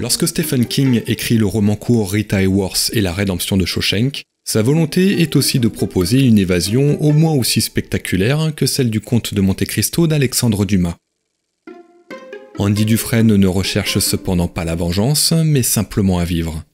Lorsque Stephen King écrit le roman court Rita Hayworth et la rédemption de Shawshank, sa volonté est aussi de proposer une évasion au moins aussi spectaculaire que celle du comte de Monte Cristo d'Alexandre Dumas. Andy Dufresne ne recherche cependant pas la vengeance, mais simplement à vivre.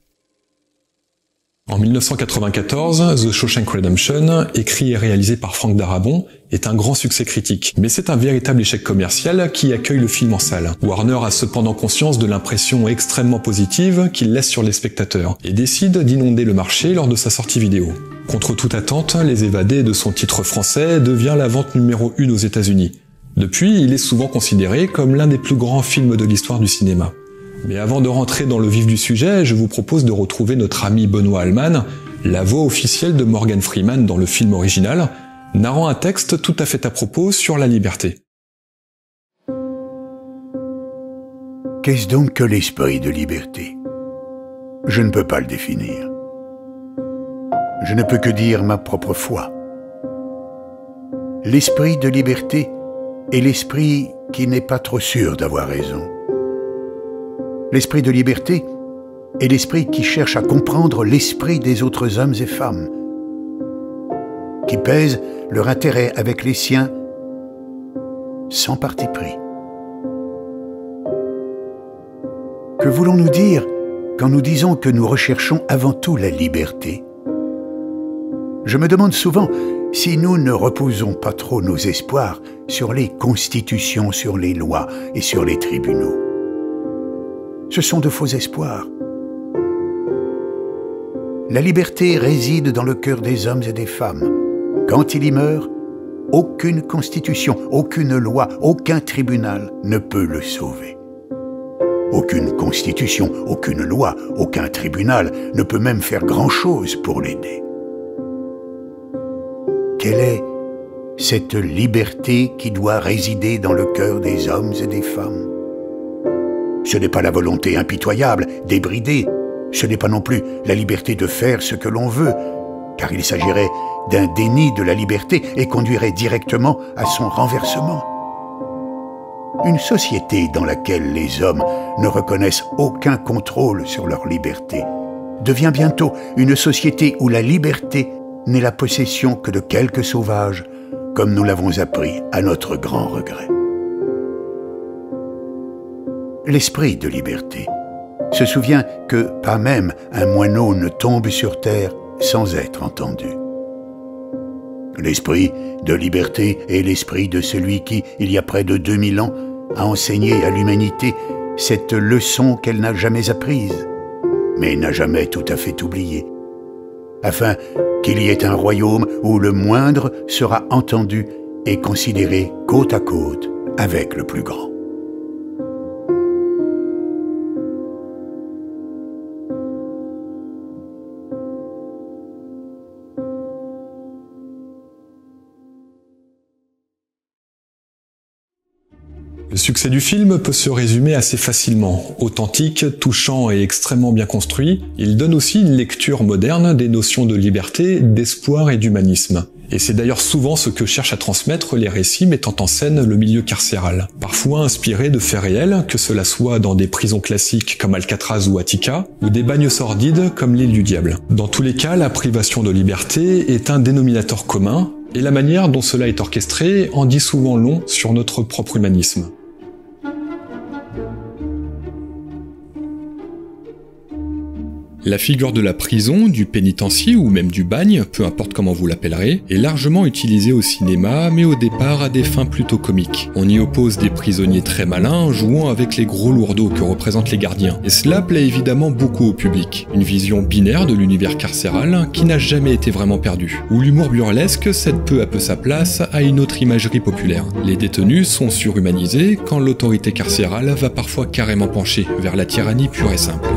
En 1994, The Shawshank Redemption, écrit et réalisé par Frank Darabont, est un grand succès critique, mais c'est un véritable échec commercial qui accueille le film en salle. Warner a cependant conscience de l'impression extrêmement positive qu'il laisse sur les spectateurs, et décide d'inonder le marché lors de sa sortie vidéo. Contre toute attente, Les Évadés de son titre français devient la vente numéro 1 aux États-Unis. Depuis, il est souvent considéré comme l'un des plus grands films de l'histoire du cinéma. Mais avant de rentrer dans le vif du sujet, je vous propose de retrouver notre ami Benoît Allman, la voix officielle de Morgan Freeman dans le film original, narrant un texte tout à fait à propos sur la liberté. Qu'est-ce donc que l'esprit de liberté? Je ne peux pas le définir. Je ne peux que dire ma propre foi. L'esprit de liberté est l'esprit qui n'est pas trop sûr d'avoir raison L'esprit de liberté est l'esprit qui cherche à comprendre l'esprit des autres hommes et femmes, qui pèse leur intérêt avec les siens sans parti pris. Que voulons-nous dire quand nous disons que nous recherchons avant tout la liberté? Je me demande souvent si nous ne reposons pas trop nos espoirs sur les constitutions, sur les lois et sur les tribunaux ce sont de faux espoirs. La liberté réside dans le cœur des hommes et des femmes. Quand il y meurt, aucune constitution, aucune loi, aucun tribunal ne peut le sauver. Aucune constitution, aucune loi, aucun tribunal ne peut même faire grand-chose pour l'aider. Quelle est cette liberté qui doit résider dans le cœur des hommes et des femmes? Ce n'est pas la volonté impitoyable, débridée. Ce n'est pas non plus la liberté de faire ce que l'on veut, car il s'agirait d'un déni de la liberté et conduirait directement à son renversement. Une société dans laquelle les hommes ne reconnaissent aucun contrôle sur leur liberté devient bientôt une société où la liberté n'est la possession que de quelques sauvages, comme nous l'avons appris à notre grand regret l'esprit de liberté, se souvient que pas même un moineau ne tombe sur terre sans être entendu. L'esprit de liberté est l'esprit de celui qui, il y a près de 2000 ans, a enseigné à l'humanité cette leçon qu'elle n'a jamais apprise, mais n'a jamais tout à fait oubliée, afin qu'il y ait un royaume où le moindre sera entendu et considéré côte à côte avec le plus grand. Le succès du film peut se résumer assez facilement. Authentique, touchant et extrêmement bien construit, il donne aussi une lecture moderne des notions de liberté, d'espoir et d'humanisme. Et c'est d'ailleurs souvent ce que cherchent à transmettre les récits mettant en scène le milieu carcéral. Parfois inspirés de faits réels, que cela soit dans des prisons classiques comme Alcatraz ou Attica, ou des bagnes sordides comme l'île du diable. Dans tous les cas, la privation de liberté est un dénominateur commun, et la manière dont cela est orchestré en dit souvent long sur notre propre humanisme. La figure de la prison, du pénitencier ou même du bagne, peu importe comment vous l'appellerez, est largement utilisée au cinéma, mais au départ à des fins plutôt comiques. On y oppose des prisonniers très malins, jouant avec les gros lourdeaux que représentent les gardiens. Et cela plaît évidemment beaucoup au public. Une vision binaire de l'univers carcéral qui n'a jamais été vraiment perdue. Où l'humour burlesque cède peu à peu sa place à une autre imagerie populaire. Les détenus sont surhumanisés quand l'autorité carcérale va parfois carrément pencher vers la tyrannie pure et simple.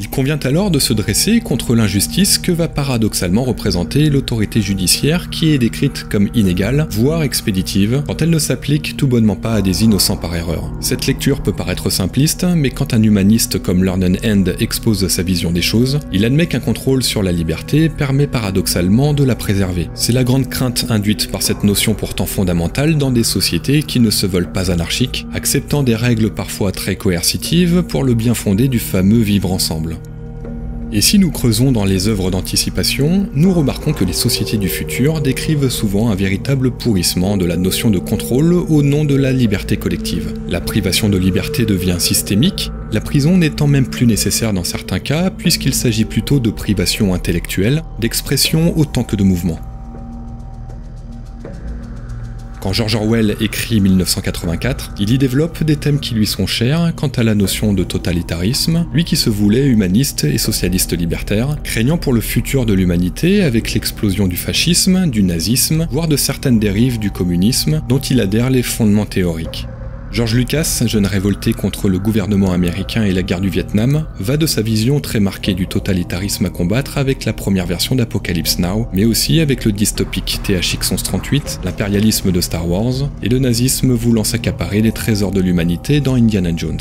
Il convient alors de se dresser contre l'injustice que va paradoxalement représenter l'autorité judiciaire qui est décrite comme inégale, voire expéditive, quand elle ne s'applique tout bonnement pas à des innocents par erreur. Cette lecture peut paraître simpliste, mais quand un humaniste comme Learnen End expose sa vision des choses, il admet qu'un contrôle sur la liberté permet paradoxalement de la préserver. C'est la grande crainte induite par cette notion pourtant fondamentale dans des sociétés qui ne se veulent pas anarchiques, acceptant des règles parfois très coercitives pour le bien fondé du fameux vivre ensemble. Et si nous creusons dans les œuvres d'anticipation, nous remarquons que les sociétés du futur décrivent souvent un véritable pourrissement de la notion de contrôle au nom de la liberté collective. La privation de liberté devient systémique, la prison n'étant même plus nécessaire dans certains cas puisqu'il s'agit plutôt de privation intellectuelle, d'expression autant que de mouvement. Quand George Orwell écrit 1984, il y développe des thèmes qui lui sont chers quant à la notion de totalitarisme, lui qui se voulait humaniste et socialiste libertaire, craignant pour le futur de l'humanité avec l'explosion du fascisme, du nazisme, voire de certaines dérives du communisme dont il adhère les fondements théoriques. George Lucas, jeune révolté contre le gouvernement américain et la guerre du Vietnam, va de sa vision très marquée du totalitarisme à combattre avec la première version d'Apocalypse Now, mais aussi avec le dystopique THX 1138, l'impérialisme de Star Wars, et le nazisme voulant s'accaparer les trésors de l'humanité dans Indiana Jones.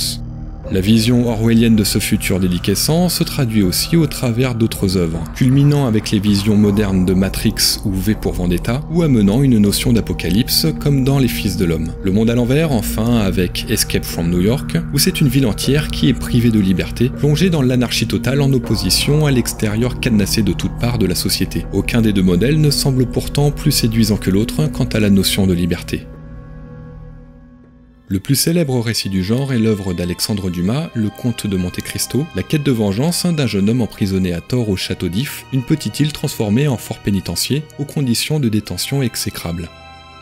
La vision orwellienne de ce futur déliquescent se traduit aussi au travers d'autres œuvres, culminant avec les visions modernes de Matrix ou V pour Vendetta, ou amenant une notion d'apocalypse comme dans Les Fils de l'Homme. Le monde à l'envers, enfin, avec Escape from New York, où c'est une ville entière qui est privée de liberté, plongée dans l'anarchie totale en opposition à l'extérieur cadenassé de toutes parts de la société. Aucun des deux modèles ne semble pourtant plus séduisant que l'autre quant à la notion de liberté. Le plus célèbre récit du genre est l'œuvre d'Alexandre Dumas, Le Comte de Monte Cristo, la quête de vengeance d'un jeune homme emprisonné à tort au château d'If, une petite île transformée en fort pénitencier, aux conditions de détention exécrables.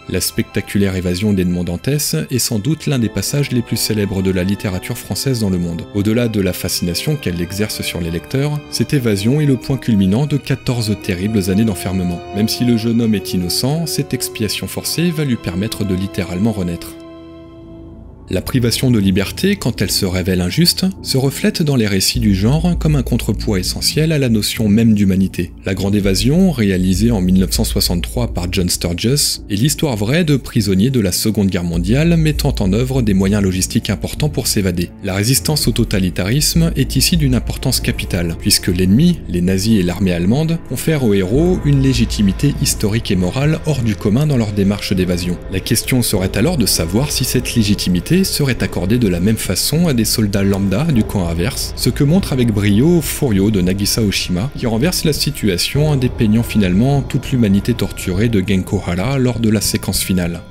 La spectaculaire évasion d'Edmond Dantès est sans doute l'un des passages les plus célèbres de la littérature française dans le monde. Au-delà de la fascination qu'elle exerce sur les lecteurs, cette évasion est le point culminant de 14 terribles années d'enfermement. Même si le jeune homme est innocent, cette expiation forcée va lui permettre de littéralement renaître. La privation de liberté, quand elle se révèle injuste, se reflète dans les récits du genre comme un contrepoids essentiel à la notion même d'humanité. La Grande Évasion, réalisée en 1963 par John Sturges, est l'histoire vraie de prisonniers de la Seconde Guerre mondiale mettant en œuvre des moyens logistiques importants pour s'évader. La résistance au totalitarisme est ici d'une importance capitale, puisque l'ennemi, les nazis et l'armée allemande, confèrent aux héros une légitimité historique et morale hors du commun dans leur démarche d'évasion. La question serait alors de savoir si cette légitimité serait accordé de la même façon à des soldats lambda du camp inverse, ce que montre avec brio Furio de Nagisa Oshima, qui renverse la situation en dépeignant finalement toute l'humanité torturée de Genko Hara lors de la séquence finale.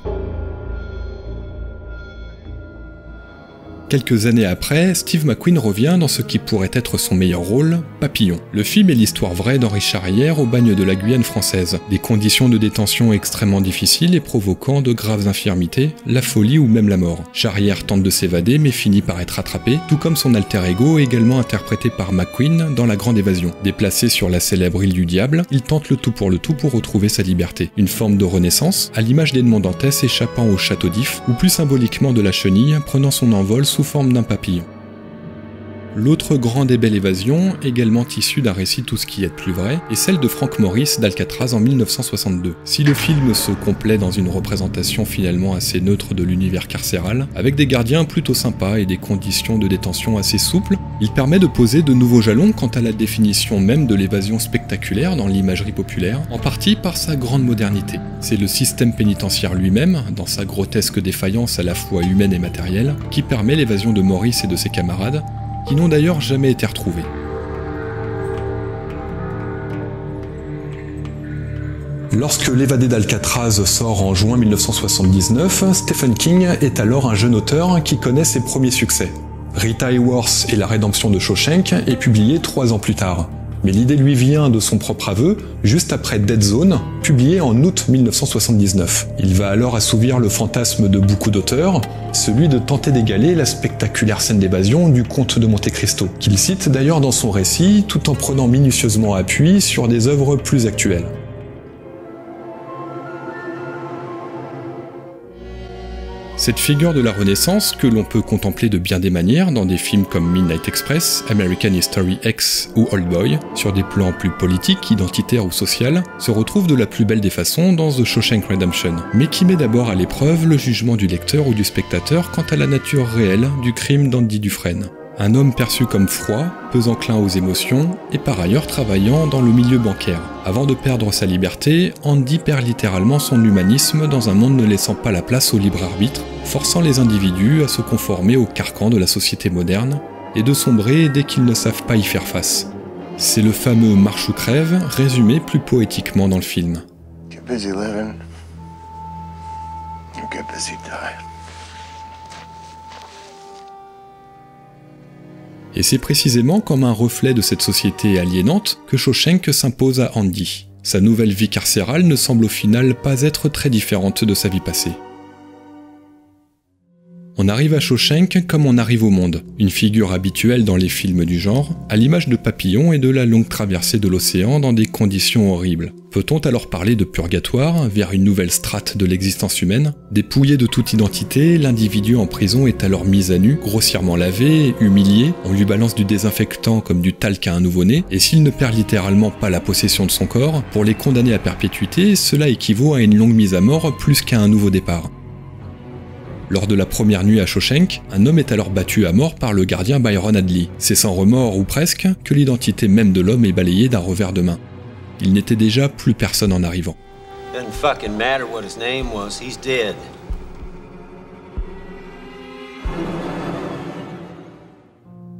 Quelques années après, Steve McQueen revient dans ce qui pourrait être son meilleur rôle, Papillon. Le film est l'histoire vraie d'Henri Charrière au bagne de la Guyane française. Des conditions de détention extrêmement difficiles et provoquant de graves infirmités, la folie ou même la mort. Charrière tente de s'évader mais finit par être attrapé, tout comme son alter ego également interprété par McQueen dans La Grande Évasion. Déplacé sur la célèbre île du diable, il tente le tout pour le tout pour retrouver sa liberté. Une forme de renaissance, à l'image d'Edmond Dantès échappant au château d'If, ou plus symboliquement de la chenille prenant son envol forme d'un papillon. L'autre grande et belle évasion, également issue d'un récit tout ce qui est plus vrai, est celle de Frank Morris d'Alcatraz en 1962. Si le film se complaît dans une représentation finalement assez neutre de l'univers carcéral, avec des gardiens plutôt sympas et des conditions de détention assez souples, il permet de poser de nouveaux jalons quant à la définition même de l'évasion spectaculaire dans l'imagerie populaire, en partie par sa grande modernité. C'est le système pénitentiaire lui-même, dans sa grotesque défaillance à la fois humaine et matérielle, qui permet l'évasion de Morris et de ses camarades, qui n'ont d'ailleurs jamais été retrouvés. Lorsque L'évadé d'Alcatraz sort en juin 1979, Stephen King est alors un jeune auteur qui connaît ses premiers succès. Rita Hayworth et la rédemption de Shawshank est publié trois ans plus tard mais l'idée lui vient de son propre aveu, juste après Dead Zone, publié en août 1979. Il va alors assouvir le fantasme de beaucoup d'auteurs, celui de tenter d'égaler la spectaculaire scène d'évasion du comte de Monte Cristo, qu'il cite d'ailleurs dans son récit tout en prenant minutieusement appui sur des œuvres plus actuelles. Cette figure de la Renaissance, que l'on peut contempler de bien des manières dans des films comme Midnight Express, American History X ou Old Boy, sur des plans plus politiques, identitaires ou sociaux, se retrouve de la plus belle des façons dans The Shawshank Redemption, mais qui met d'abord à l'épreuve le jugement du lecteur ou du spectateur quant à la nature réelle du crime d'Andy Dufresne? Un homme perçu comme froid, peu enclin aux émotions et par ailleurs travaillant dans le milieu bancaire. Avant de perdre sa liberté, Andy perd littéralement son humanisme dans un monde ne laissant pas la place au libre arbitre, forçant les individus à se conformer au carcan de la société moderne et de sombrer dès qu'ils ne savent pas y faire face. C'est le fameux marche ou crève résumé plus poétiquement dans le film. Et c'est précisément comme un reflet de cette société aliénante que Shawshank s'impose à Andy. Sa nouvelle vie carcérale ne semble au final pas être très différente de sa vie passée. On arrive à Shawshank comme on arrive au monde, une figure habituelle dans les films du genre, à l'image de Papillon et de la longue traversée de l'océan dans des conditions horribles. Peut-on alors parler de purgatoire, vers une nouvelle strate de l'existence humaine? Dépouillé de toute identité, l'individu en prison est alors mis à nu, grossièrement lavé, humilié, on lui balance du désinfectant comme du talc à un nouveau-né, et s'il ne perd littéralement pas la possession de son corps, pour les condamner à perpétuité, cela équivaut à une longue mise à mort plus qu'à un nouveau départ. Lors de la première nuit à Shawshank, un homme est alors battu à mort par le gardien Byron Hadley. C'est sans remords ou presque que l'identité même de l'homme est balayée d'un revers de main. Il n'était déjà plus personne en arrivant.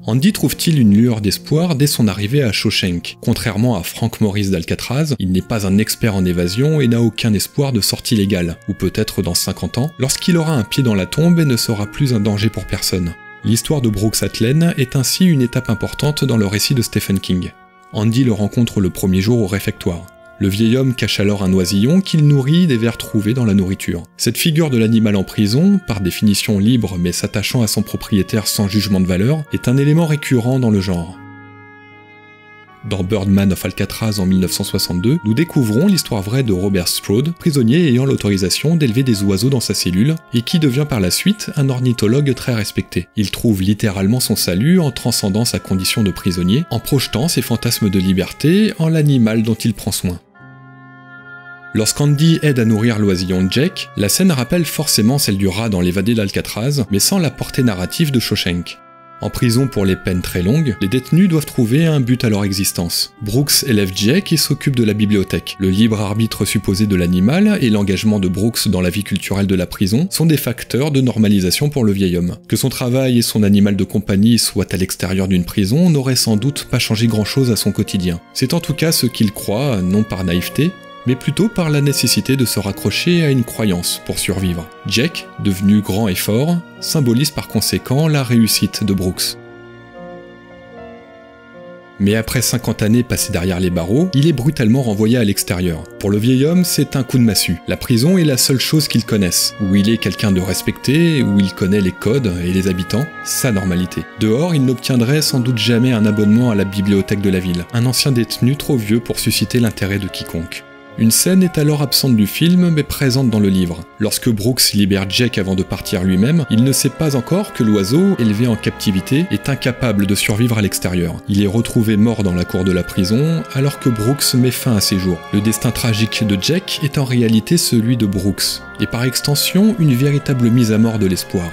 Andy trouve-t-il une lueur d'espoir dès son arrivée à Shawshank? Contrairement à Frank Morris d'Alcatraz, il n'est pas un expert en évasion et n'a aucun espoir de sortie légale, ou peut-être dans 50 ans, lorsqu'il aura un pied dans la tombe et ne sera plus un danger pour personne. L'histoire de Brooks Atlen est ainsi une étape importante dans le récit de Stephen King. Andy le rencontre le premier jour au réfectoire. Le vieil homme cache alors un oisillon qu'il nourrit des vers trouvés dans la nourriture. Cette figure de l'animal en prison, par définition libre mais s'attachant à son propriétaire sans jugement de valeur, est un élément récurrent dans le genre. Dans Birdman of Alcatraz en 1962, nous découvrons l'histoire vraie de Robert Strode, prisonnier ayant l'autorisation d'élever des oiseaux dans sa cellule, et qui devient par la suite un ornithologue très respecté. Il trouve littéralement son salut en transcendant sa condition de prisonnier, en projetant ses fantasmes de liberté en l'animal dont il prend soin. Lorsqu'Andy aide à nourrir l'oisillon Jack, la scène rappelle forcément celle du rat dans l'évadé d'Alcatraz, mais sans la portée narrative de Shawshank. En prison pour les peines très longues, les détenus doivent trouver un but à leur existence. Brooks élève Jack et s'occupe de la bibliothèque. Le libre arbitre supposé de l'animal et l'engagement de Brooks dans la vie culturelle de la prison sont des facteurs de normalisation pour le vieil homme. Que son travail et son animal de compagnie soient à l'extérieur d'une prison n'aurait sans doute pas changé grand chose à son quotidien. C'est en tout cas ce qu'il croit, non par naïveté, mais plutôt par la nécessité de se raccrocher à une croyance pour survivre. Jack, devenu grand et fort, symbolise par conséquent la réussite de Brooks. Mais après 50 années passées derrière les barreaux, il est brutalement renvoyé à l'extérieur. Pour le vieil homme, c'est un coup de massue. La prison est la seule chose qu'il connaisse, où il est quelqu'un de respecté, où il connaît les codes et les habitants, sa normalité. Dehors, il n'obtiendrait sans doute jamais un abonnement à la bibliothèque de la ville, un ancien détenu trop vieux pour susciter l'intérêt de quiconque. Une scène est alors absente du film mais présente dans le livre. Lorsque Brooks libère Jack avant de partir lui-même, il ne sait pas encore que l'oiseau, élevé en captivité, est incapable de survivre à l'extérieur. Il est retrouvé mort dans la cour de la prison alors que Brooks met fin à ses jours. Le destin tragique de Jack est en réalité celui de Brooks, et par extension une véritable mise à mort de l'espoir.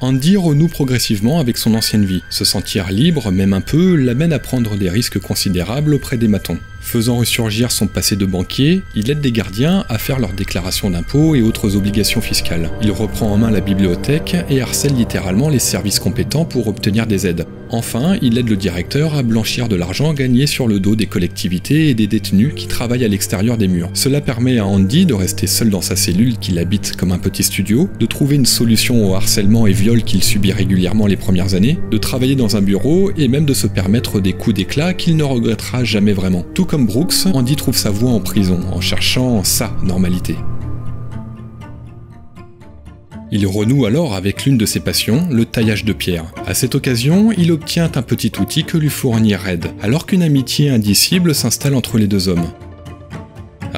Andy renoue progressivement avec son ancienne vie. Se sentir libre, même un peu, l'amène à prendre des risques considérables auprès des matons. Faisant ressurgir son passé de banquier, il aide des gardiens à faire leurs déclarations d'impôts et autres obligations fiscales. Il reprend en main la bibliothèque et harcèle littéralement les services compétents pour obtenir des aides. Enfin, il aide le directeur à blanchir de l'argent gagné sur le dos des collectivités et des détenus qui travaillent à l'extérieur des murs. Cela permet à Andy de rester seul dans sa cellule qu'il habite comme un petit studio, de trouver une solution au harcèlement et viol qu'il subit régulièrement les premières années, de travailler dans un bureau et même de se permettre des coups d'éclat qu'il ne regrettera jamais vraiment. Brooks, Andy trouve sa voie en prison, en cherchant sa normalité. Il renoue alors avec l'une de ses passions, le taillage de pierre. À cette occasion, il obtient un petit outil que lui fournit Red, alors qu'une amitié indicible s'installe entre les deux hommes.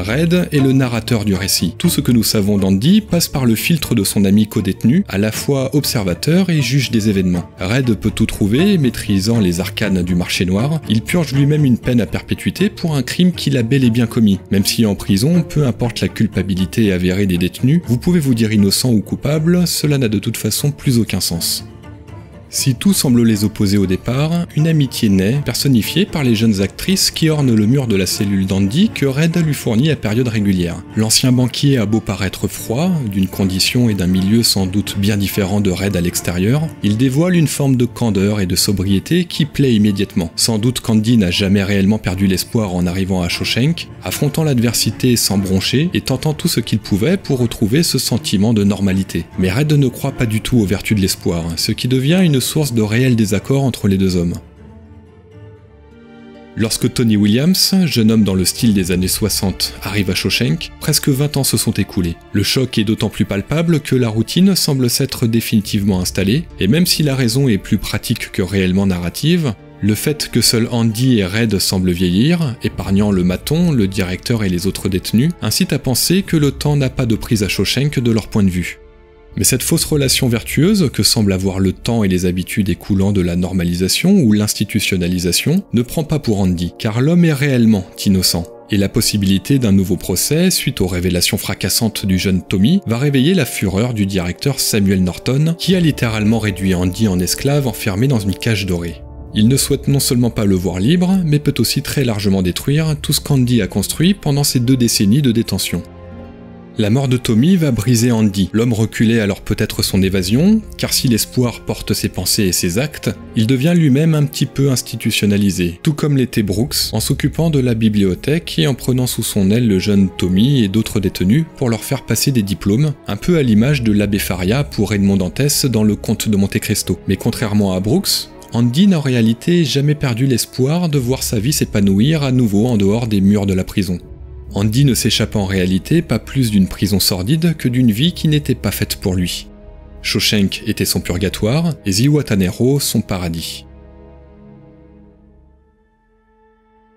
Red est le narrateur du récit. Tout ce que nous savons d'Andy passe par le filtre de son ami co-détenu, à la fois observateur et juge des événements. Red peut tout trouver, maîtrisant les arcanes du marché noir. Il purge lui-même une peine à perpétuité pour un crime qu'il a bel et bien commis. Même si en prison, peu importe la culpabilité avérée des détenus, vous pouvez vous dire innocent ou coupable, cela n'a de toute façon plus aucun sens. Si tout semble les opposer au départ, une amitié naît, personnifiée par les jeunes actrices qui ornent le mur de la cellule d'Andy que Red lui fournit à période régulière. L'ancien banquier a beau paraître froid, d'une condition et d'un milieu sans doute bien différents de Red à l'extérieur, il dévoile une forme de candeur et de sobriété qui plaît immédiatement. Sans doute qu'Andy n'a jamais réellement perdu l'espoir en arrivant à Shawshank, affrontant l'adversité sans broncher et tentant tout ce qu'il pouvait pour retrouver ce sentiment de normalité. Mais Red ne croit pas du tout aux vertus de l'espoir, ce qui devient une source de réel désaccord entre les deux hommes. Lorsque Tony Williams, jeune homme dans le style des années 60, arrive à Shawshank, presque 20 ans se sont écoulés. Le choc est d'autant plus palpable que la routine semble s'être définitivement installée, et même si la raison est plus pratique que réellement narrative, le fait que seuls Andy et Red semblent vieillir, épargnant le maton, le directeur et les autres détenus, incite à penser que le temps n'a pas de prise à Shawshank de leur point de vue. Mais cette fausse relation vertueuse que semble avoir le temps et les habitudes écoulant de la normalisation ou l'institutionnalisation ne prend pas pour Andy, car l'homme est réellement innocent. Et la possibilité d'un nouveau procès, suite aux révélations fracassantes du jeune Tommy, va réveiller la fureur du directeur Samuel Norton, qui a littéralement réduit Andy en esclave enfermé dans une cage dorée. Il ne souhaite non seulement pas le voir libre, mais peut aussi très largement détruire tout ce qu'Andy a construit pendant ces deux décennies de détention. La mort de Tommy va briser Andy. L'homme reculait alors peut-être son évasion, car si l'espoir porte ses pensées et ses actes, il devient lui-même un petit peu institutionnalisé, tout comme l'était Brooks, en s'occupant de la bibliothèque et en prenant sous son aile le jeune Tommy et d'autres détenus pour leur faire passer des diplômes, un peu à l'image de l'abbé Faria pour Edmond Dantès dans le Comte de Monte Cristo. Mais contrairement à Brooks, Andy n'a en réalité jamais perdu l'espoir de voir sa vie s'épanouir à nouveau en dehors des murs de la prison. Andy ne s'échappe en réalité pas plus d'une prison sordide que d'une vie qui n'était pas faite pour lui. Shawshank était son purgatoire et Zihuatanejo son paradis.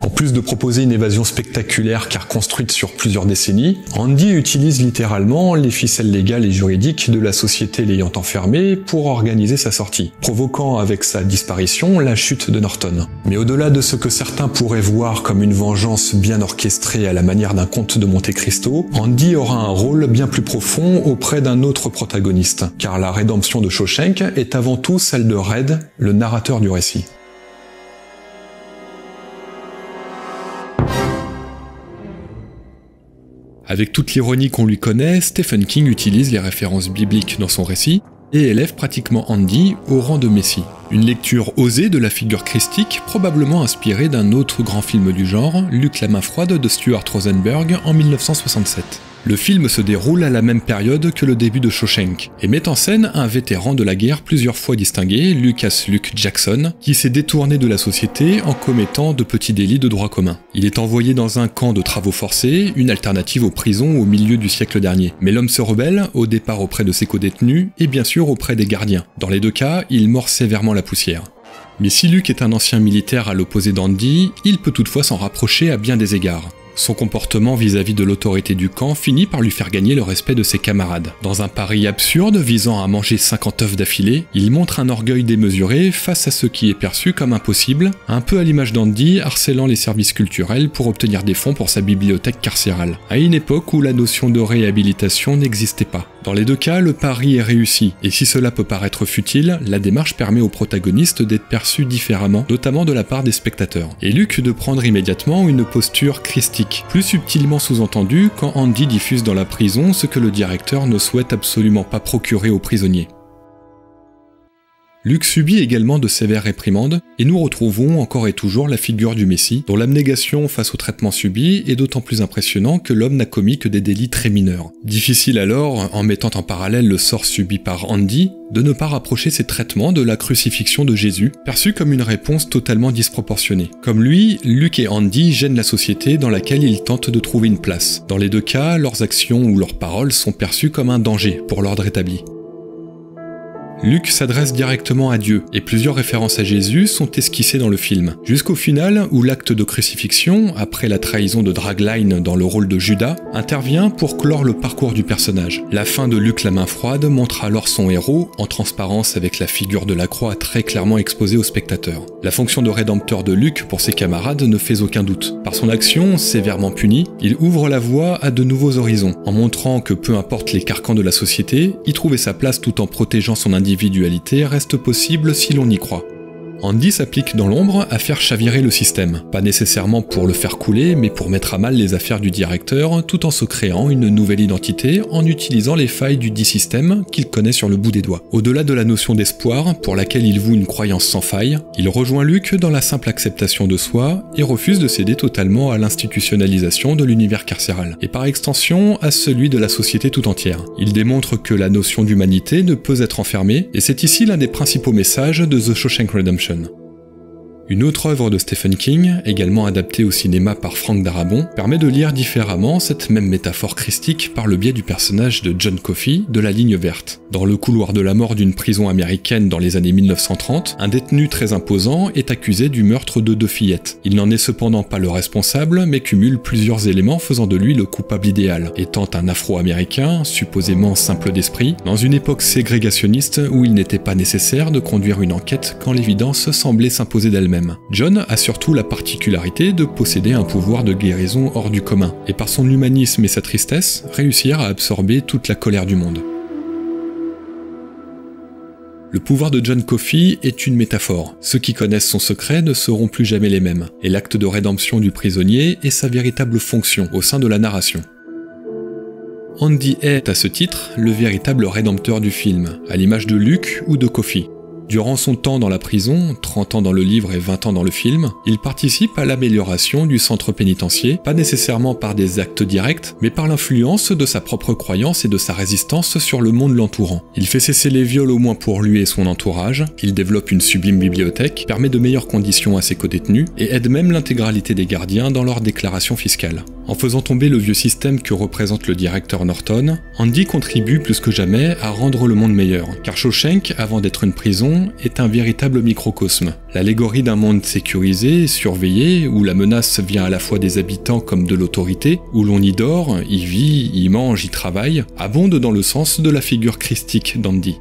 En plus de proposer une évasion spectaculaire car construite sur plusieurs décennies, Andy utilise littéralement les ficelles légales et juridiques de la société l'ayant enfermé pour organiser sa sortie, provoquant avec sa disparition la chute de Norton. Mais au-delà de ce que certains pourraient voir comme une vengeance bien orchestrée à la manière d'un conte de Monte Cristo, Andy aura un rôle bien plus profond auprès d'un autre protagoniste, car la rédemption de Shawshank est avant tout celle de Red, le narrateur du récit. Avec toute l'ironie qu'on lui connaît, Stephen King utilise les références bibliques dans son récit et élève pratiquement Andy au rang de Messie. Une lecture osée de la figure christique, probablement inspirée d'un autre grand film du genre, Luc la main froide de Stuart Rosenberg en 1967. Le film se déroule à la même période que le début de Shawshank et met en scène un vétéran de la guerre plusieurs fois distingué, Lucas Luke Jackson, qui s'est détourné de la société en commettant de petits délits de droit commun. Il est envoyé dans un camp de travaux forcés, une alternative aux prisons au milieu du siècle dernier. Mais l'homme se rebelle, au départ auprès de ses co-détenus et bien sûr auprès des gardiens. Dans les deux cas, il mord sévèrement la poussière. Mais si Luke est un ancien militaire à l'opposé d'Andy, il peut toutefois s'en rapprocher à bien des égards. Son comportement vis-à-vis de l'autorité du camp finit par lui faire gagner le respect de ses camarades. Dans un pari absurde visant à manger 50 œufs d'affilée, il montre un orgueil démesuré face à ce qui est perçu comme impossible, un peu à l'image d'Andy harcelant les services culturels pour obtenir des fonds pour sa bibliothèque carcérale, à une époque où la notion de réhabilitation n'existait pas. Dans les deux cas, le pari est réussi, et si cela peut paraître futile, la démarche permet aux protagonistes d'être perçus différemment, notamment de la part des spectateurs, et Luke de prendre immédiatement une posture christique, plus subtilement sous-entendue quand Andy diffuse dans la prison ce que le directeur ne souhaite absolument pas procurer aux prisonniers. Luc subit également de sévères réprimandes, et nous retrouvons encore et toujours la figure du Messie, dont l'abnégation face au traitement subi est d'autant plus impressionnant que l'homme n'a commis que des délits très mineurs. Difficile alors, en mettant en parallèle le sort subi par Andy, de ne pas rapprocher ces traitements de la crucifixion de Jésus, perçu comme une réponse totalement disproportionnée. Comme lui, Luc et Andy gênent la société dans laquelle ils tentent de trouver une place. Dans les deux cas, leurs actions ou leurs paroles sont perçues comme un danger pour l'ordre établi. Luke s'adresse directement à Dieu, et plusieurs références à Jésus sont esquissées dans le film. Jusqu'au final, où l'acte de crucifixion, après la trahison de Dragline dans le rôle de Judas, intervient pour clore le parcours du personnage. La fin de Luke la main froide montre alors son héros, en transparence avec la figure de la croix très clairement exposée au spectateur. La fonction de rédempteur de Luke pour ses camarades ne fait aucun doute. Par son action, sévèrement punie, il ouvre la voie à de nouveaux horizons, en montrant que peu importe les carcans de la société, y trouver sa place tout en protégeant son individu reste possible si l'on y croit. Andy s'applique dans l'ombre à faire chavirer le système, pas nécessairement pour le faire couler, mais pour mettre à mal les affaires du directeur, tout en se créant une nouvelle identité en utilisant les failles du dit système qu'il connaît sur le bout des doigts. Au-delà de la notion d'espoir, pour laquelle il voue une croyance sans faille, il rejoint Luke dans la simple acceptation de soi et refuse de céder totalement à l'institutionnalisation de l'univers carcéral, et par extension à celui de la société tout entière. Il démontre que la notion d'humanité ne peut être enfermée, et c'est ici l'un des principaux messages de The Shawshank Redemption. München. Une autre œuvre de Stephen King, également adaptée au cinéma par Frank Darabont, permet de lire différemment cette même métaphore christique par le biais du personnage de John Coffey de la ligne verte. Dans le couloir de la mort d'une prison américaine dans les années 1930, un détenu très imposant est accusé du meurtre de deux fillettes. Il n'en est cependant pas le responsable, mais cumule plusieurs éléments faisant de lui le coupable idéal, étant un afro-américain, supposément simple d'esprit, dans une époque ségrégationniste où il n'était pas nécessaire de conduire une enquête quand l'évidence semblait s'imposer d'elle-même. John a surtout la particularité de posséder un pouvoir de guérison hors du commun, et par son humanisme et sa tristesse, réussir à absorber toute la colère du monde. Le pouvoir de John Coffey est une métaphore. Ceux qui connaissent son secret ne seront plus jamais les mêmes, et l'acte de rédemption du prisonnier est sa véritable fonction au sein de la narration. Andy est, à ce titre, le véritable rédempteur du film, à l'image de Luke ou de Coffey. Durant son temps dans la prison, 30 ans dans le livre et 20 ans dans le film, il participe à l'amélioration du centre pénitentiaire, pas nécessairement par des actes directs, mais par l'influence de sa propre croyance et de sa résistance sur le monde l'entourant. Il fait cesser les viols au moins pour lui et son entourage, il développe une sublime bibliothèque, permet de meilleures conditions à ses codétenus et aide même l'intégralité des gardiens dans leurs déclarations fiscales. En faisant tomber le vieux système que représente le directeur Norton, Andy contribue plus que jamais à rendre le monde meilleur, car Shawshank, avant d'être une prison, est un véritable microcosme. L'allégorie d'un monde sécurisé, surveillé, où la menace vient à la fois des habitants comme de l'autorité, où l'on y dort, y vit, y mange, y travaille, abonde dans le sens de la figure christique d'Andy.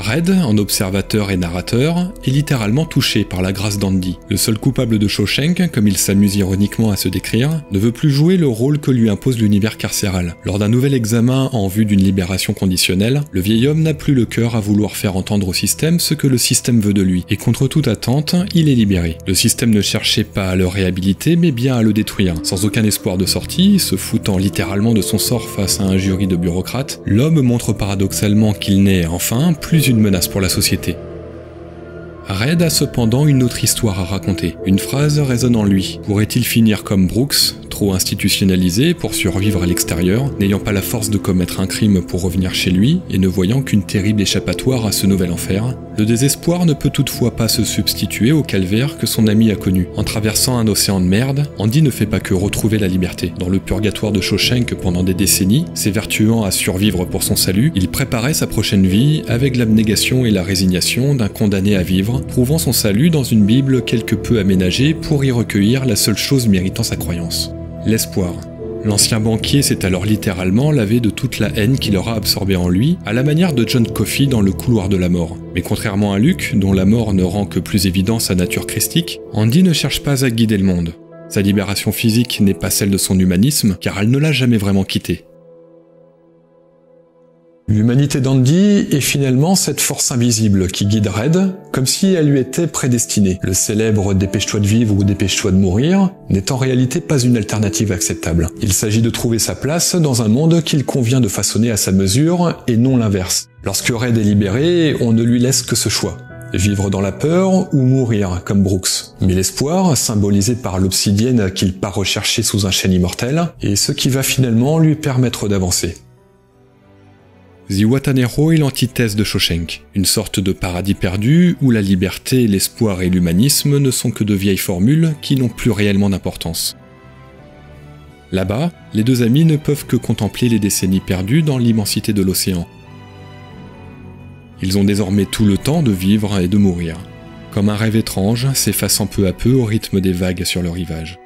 Red, en observateur et narrateur, est littéralement touché par la grâce d'Andy. Le seul coupable de Shawshank, comme il s'amuse ironiquement à se décrire, ne veut plus jouer le rôle que lui impose l'univers carcéral. Lors d'un nouvel examen en vue d'une libération conditionnelle, le vieil homme n'a plus le cœur à vouloir faire entendre au système ce que le système veut de lui, et contre toute attente, il est libéré. Le système ne cherchait pas à le réhabiliter, mais bien à le détruire. Sans aucun espoir de sortie, se foutant littéralement de son sort face à un jury de bureaucrates, l'homme montre paradoxalement qu'il n'est, enfin, plus une menace pour la société. Red a cependant une autre histoire à raconter. Une phrase résonne en lui. Pourrait-il finir comme Brooks, trop institutionnalisé pour survivre à l'extérieur, n'ayant pas la force de commettre un crime pour revenir chez lui et ne voyant qu'une terrible échappatoire à ce nouvel enfer, le désespoir ne peut toutefois pas se substituer au calvaire que son ami a connu. En traversant un océan de merde, Andy ne fait pas que retrouver la liberté. Dans le purgatoire de Shawshank pendant des décennies, s'évertuant à survivre pour son salut, il préparait sa prochaine vie avec l'abnégation et la résignation d'un condamné à vivre, trouvant son salut dans une Bible quelque peu aménagée pour y recueillir la seule chose méritant sa croyance l'espoir. L'ancien banquier s'est alors littéralement lavé de toute la haine qu'il aura absorbée en lui, à la manière de John Coffey dans le couloir de la mort. Mais contrairement à Luke, dont la mort ne rend que plus évident sa nature christique, Andy ne cherche pas à guider le monde. Sa libération physique n'est pas celle de son humanisme, car elle ne l'a jamais vraiment quitté. L'humanité d'Andy est finalement cette force invisible qui guide Red, comme si elle lui était prédestinée. Le célèbre dépêche-toi de vivre ou dépêche-toi de mourir n'est en réalité pas une alternative acceptable. Il s'agit de trouver sa place dans un monde qu'il convient de façonner à sa mesure et non l'inverse. Lorsque Red est libéré, on ne lui laisse que ce choix. Vivre dans la peur ou mourir comme Brooks. Mais l'espoir, symbolisé par l'obsidienne qu'il part rechercher sous un chêne immortel, est ce qui va finalement lui permettre d'avancer. Ziwatanero est l'antithèse de Shawshank, une sorte de paradis perdu où la liberté, l'espoir et l'humanisme ne sont que de vieilles formules qui n'ont plus réellement d'importance. Là-bas, les deux amis ne peuvent que contempler les décennies perdues dans l'immensité de l'océan. Ils ont désormais tout le temps de vivre et de mourir, comme un rêve étrange s'effaçant peu à peu au rythme des vagues sur le rivage.